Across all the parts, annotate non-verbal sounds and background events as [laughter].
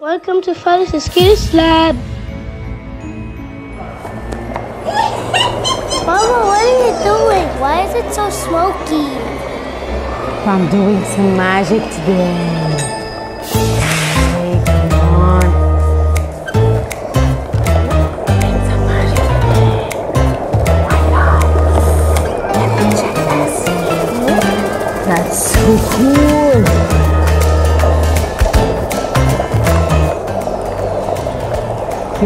Welcome to Fares's Curious Lab. [laughs] Mama, what are you doing? Why is it so smoky? I'm doing some magic today.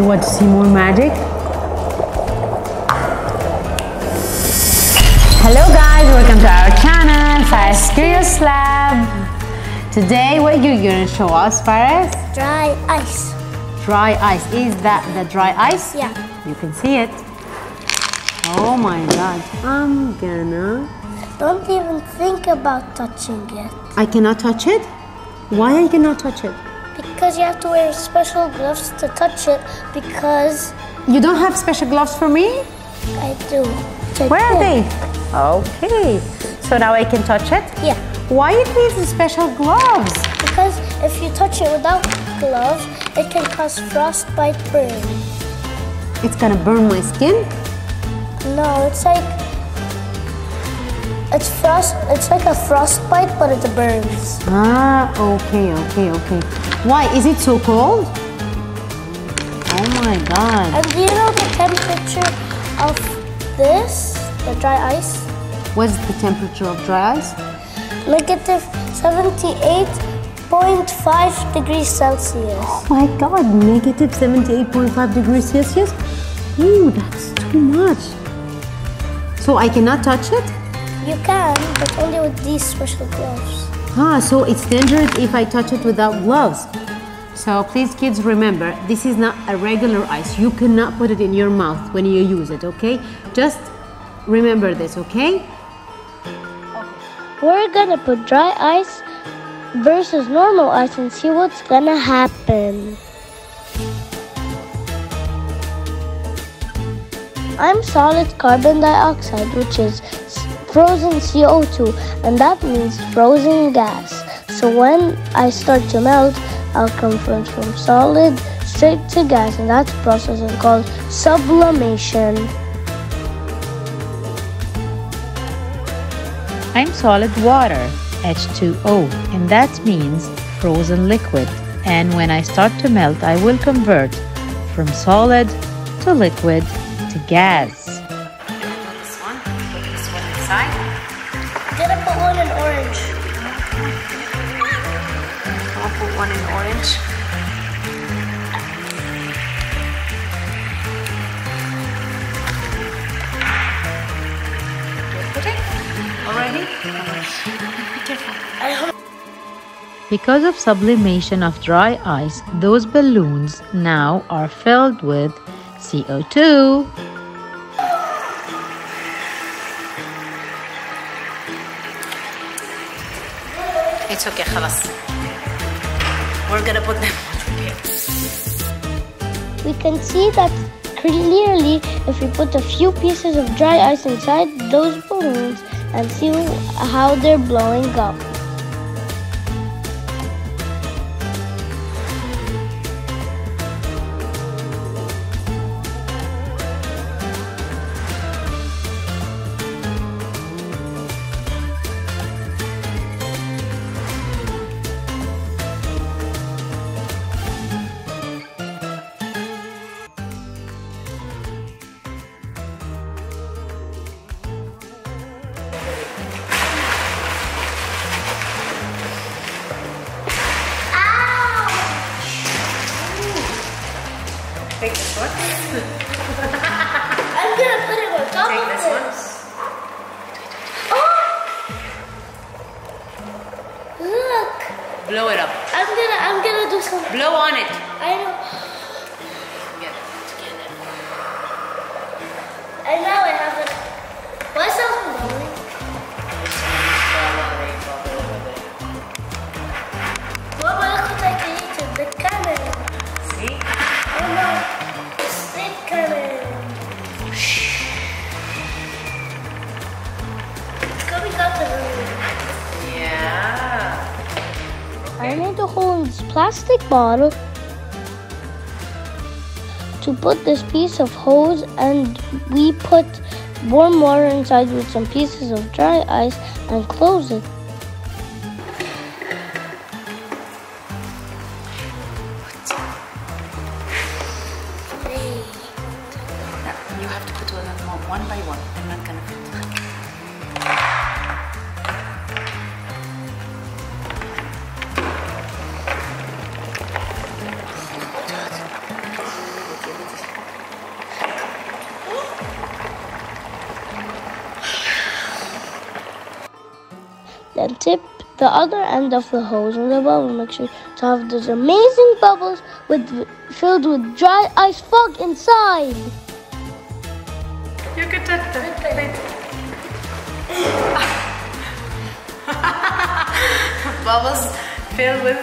You want to see more magic? Hello guys, welcome to our channel, Fares Curious Lab. Today, what you gonna show us, Fares? Dry ice. Dry ice. Is that the dry ice? Yeah. You can see it. Oh my god. I'm gonna. Don't even think about touching it. I cannot touch it? Why I cannot touch it? Because you have to wear special gloves to touch it because You don't have special gloves for me? I do. Where are they? Okay. So now I can touch it? Yeah. Why it needs the special gloves? Because if you touch it without gloves, it can cause frostbite burn. It's gonna burn my skin? No, it's like it's frost. It's like a frostbite, but it burns. Ah, okay, okay, okay. Why? Is it so cold? Oh my god. And do you know the temperature of this, the dry ice? What's the temperature of dry ice? Negative 78.5 degrees Celsius. Oh my god, negative 78.5 degrees Celsius? Ooh, that's too much. So I cannot touch it? You can, but only with these special gloves. Ah, so it's dangerous if I touch it without gloves. So please kids remember, this is not a regular ice. You cannot put it in your mouth when you use it, okay? Just remember this, okay? We're gonna put dry ice versus normal ice and see what's gonna happen. I'm solid carbon dioxide, which is frozen CO2, and that means frozen gas. So when I start to melt, I'll convert from solid straight to gas, and that's a process is called sublimation. I'm solid water, H2O, and that means frozen liquid. And when I start to melt, I will convert from solid to liquid to gas. Gonna put one in orange. I'll put one in orange. Put it already? Be careful. Because of sublimation of dry ice, those balloons now are filled with CO2. It's okay, خلاص. We're gonna put them We can see that clearly if we put a few pieces of dry ice inside those balloons and see how they're blowing up. One. I'm gonna put it on top Take of this one. Oh! Look! Blow it up. I'm gonna I'm gonna do something. Blow on it. I know Get it and I have it. plastic bottle to put this piece of hose and we put warm water inside with some pieces of dry ice and close it. Then tip the other end of the hose in the bubble mixture to have those amazing bubbles with filled with dry ice fog inside. You can touch the. Bubbles filled with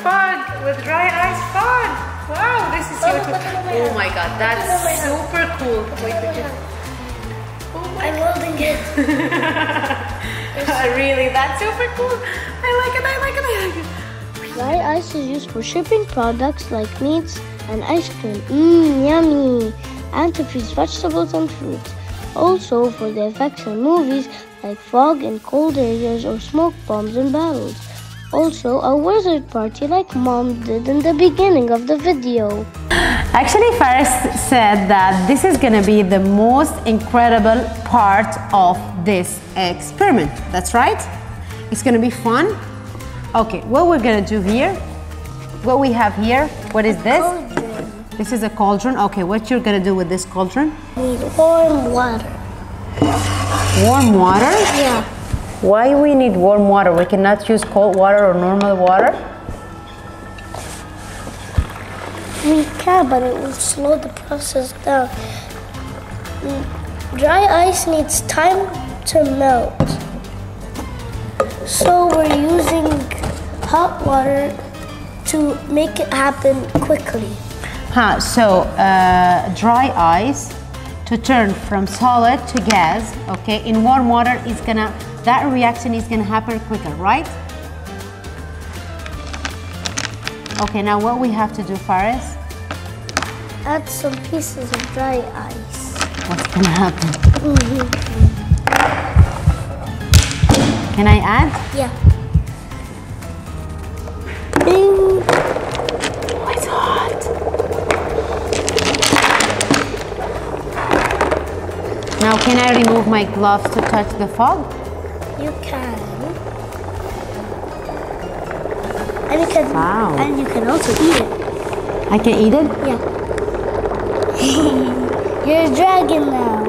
fog, with dry ice fog. Wow, this is so cool. Oh my god, that's super cool. Wait, wait, wait. I'm holding it. [laughs] [laughs] Uh, really, that's super cool. I like it, I like it, I like it. Dry ice is used for shipping products like meats and ice cream. Mmm, yummy. And to freeze vegetables and fruits. Also for the effects in movies like fog in cold areas or smoke bombs in battles. Also a wizard party like mom did in the beginning of the video. Actually, Fares said that this is gonna be the most incredible part of this experiment. That's right? It's gonna be fun. Okay, what we're gonna do here, what we have here, what is this? This is a cauldron. Okay, what you're gonna do with this cauldron? Need warm water. Warm water. Yeah. Why we need warm water? We cannot use cold water or normal water. We can, but it will slow the process down. Dry ice needs time to melt. So we're using hot water to make it happen quickly. Huh, so uh, dry ice to turn from solid to gas, okay, in warm water is gonna, that reaction is gonna happen quicker, right? Okay, now what we have to do, Fares? Add some pieces of dry ice. What's gonna happen? Mm-hmm. Can I add? Yeah. Bing. Oh, it's hot. Now, can I remove my gloves to touch the fog? You can. And you can. Wow. And you can also eat it. I can eat it? Yeah. You're a dragon now.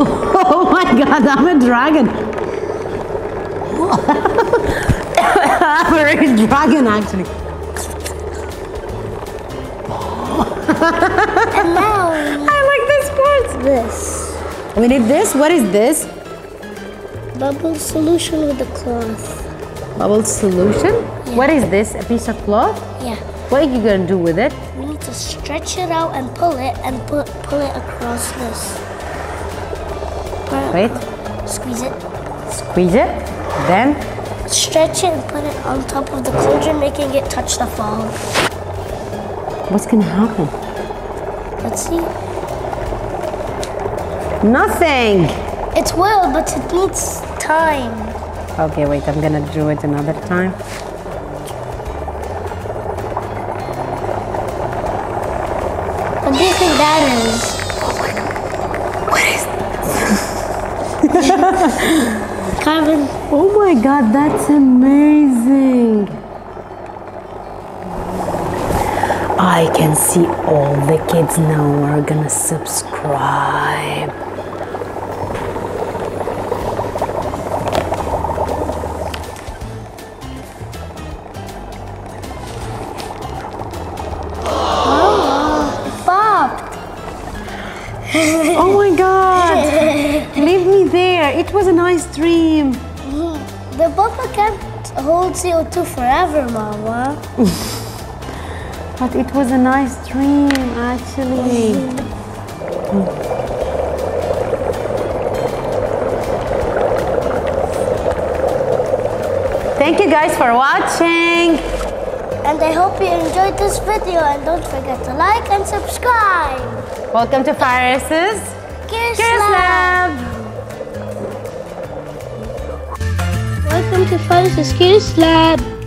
[laughs] Oh my god, I'm a dragon. [laughs] I'm a dragon actually. And [laughs] now I like this part. this We need this. What is this? bubble solution with the cloth. Bubble solution? What is this? A piece of cloth? Yeah. What are you gonna do with it? To stretch it out and pull it and put pull it across this. Wait, Squeeze it. squeeze it. Then, Stretch it and put it on top of the cauldron, making it touch the fog. what's gonna happen? Let's see. Nothing. It's will, but it needs time. Okay, wait, I'm gonna do it another time. Think that is? Carbon. Oh my god, that's amazing. I can see all the kids now are gonna subscribe. Oh my god! [laughs] Leave me there. It was a nice dream. The bubble can't hold CO2 forever, Mama. But it was a nice dream, actually. Hmm. Thank you guys for watching. And I hope you enjoyed this video and don't forget to like and subscribe. Welcome to Fares's Curious Lab. Lab. Welcome to Fares's Curious Lab.